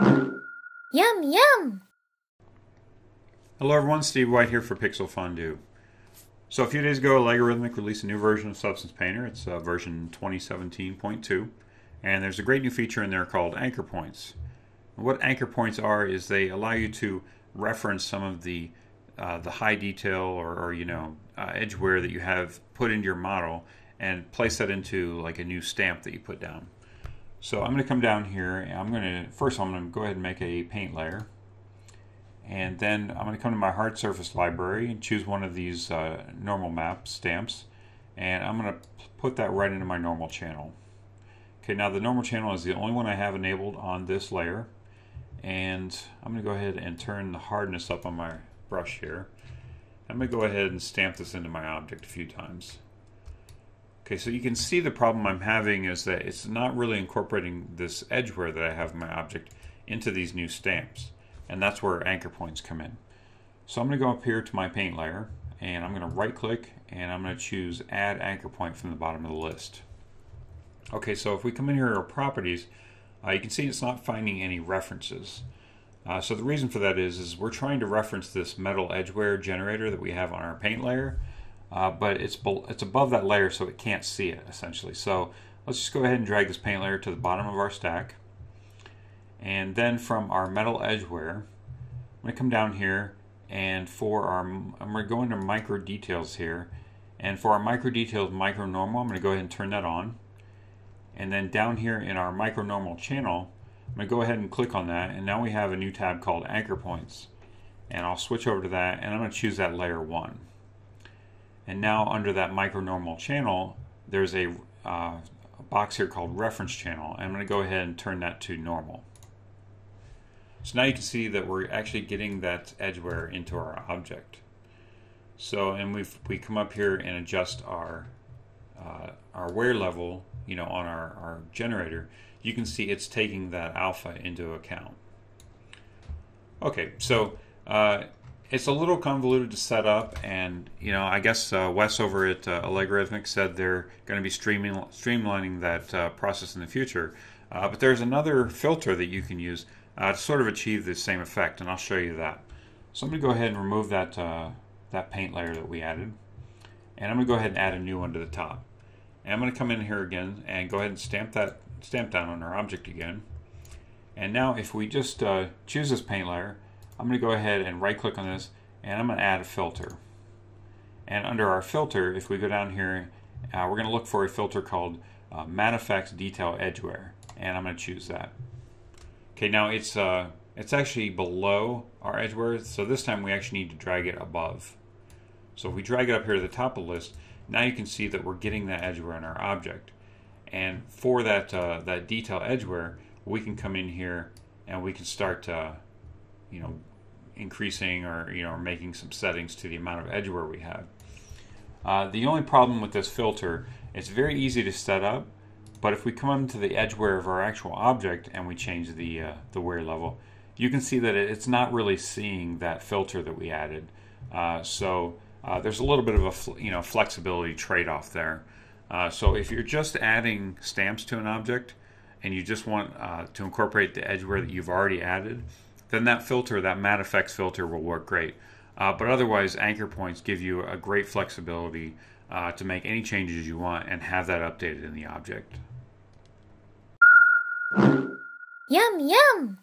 Yum, yum! Hello everyone, Steve White here for Pixel Fondue. So a few days ago, Allegorithmic released a new version of Substance Painter. It's uh, version 2017.2, and there's a great new feature in there called anchor points. what anchor points are is they allow you to reference some of the uh, the high detail or, or you know uh, edgeware that you have put into your model and place that into like a new stamp that you put down. So I'm going to come down here and I'm going to, first I'm going to go ahead and make a paint layer. And then I'm going to come to my hard surface library and choose one of these uh, normal map stamps. And I'm going to put that right into my normal channel. Okay, now the normal channel is the only one I have enabled on this layer. And I'm going to go ahead and turn the hardness up on my brush here. I'm going to go ahead and stamp this into my object a few times. Okay, so you can see the problem I'm having is that it's not really incorporating this edgeware that I have in my object into these new stamps. And that's where anchor points come in. So I'm going to go up here to my paint layer and I'm going to right click and I'm going to choose add anchor point from the bottom of the list. Okay, so if we come in here to our properties, uh, you can see it's not finding any references. Uh, so the reason for that is, is we're trying to reference this metal edgeware generator that we have on our paint layer uh, but it's it's above that layer so it can't see it essentially. So let's just go ahead and drag this paint layer to the bottom of our stack. And then from our metal edgeware, I'm going to come down here and for our, I'm going to go into micro details here. And for our micro details micro normal, I'm going to go ahead and turn that on. And then down here in our micro normal channel, I'm going to go ahead and click on that. And now we have a new tab called anchor points. And I'll switch over to that and I'm going to choose that layer one. And now under that micronormal channel, there's a, uh, a box here called reference channel. I'm going to go ahead and turn that to normal. So now you can see that we're actually getting that edgeware into our object. So, and we we come up here and adjust our uh, our wear level, you know, on our, our generator, you can see it's taking that alpha into account. Okay, so uh, it's a little convoluted to set up, and you know, I guess uh, Wes over at uh, Allegorithmic said they're going to be streaming, streamlining that uh, process in the future. Uh, but there's another filter that you can use uh, to sort of achieve the same effect, and I'll show you that. So I'm going to go ahead and remove that uh, that paint layer that we added, and I'm going to go ahead and add a new one to the top. And I'm going to come in here again and go ahead and stamp that stamp down on our object again. And now, if we just choose this paint layer I'm going to go ahead and right click on this and I'm going to add a filter. And under our filter, if we go down here, uh, we're going to look for a filter called uh, Effects Detail Edgeware. And I'm going to choose that. Okay, now it's uh, it's actually below our edgeware, so this time we actually need to drag it above. So if we drag it up here to the top of the list, now you can see that we're getting that edgeware in our object. And for that uh, that detail edgeware, we can come in here and we can start uh, you know, increasing or you know, or making some settings to the amount of edgeware we have. Uh, the only problem with this filter, it's very easy to set up, but if we come into the edgeware of our actual object and we change the uh, the wear level, you can see that it's not really seeing that filter that we added. Uh, so uh, there's a little bit of a you know flexibility trade-off there. Uh, so if you're just adding stamps to an object and you just want uh, to incorporate the edgeware that you've already added, then that filter, that MatFX filter, will work great. Uh, but otherwise, anchor points give you a great flexibility uh, to make any changes you want and have that updated in the object. Yum, yum!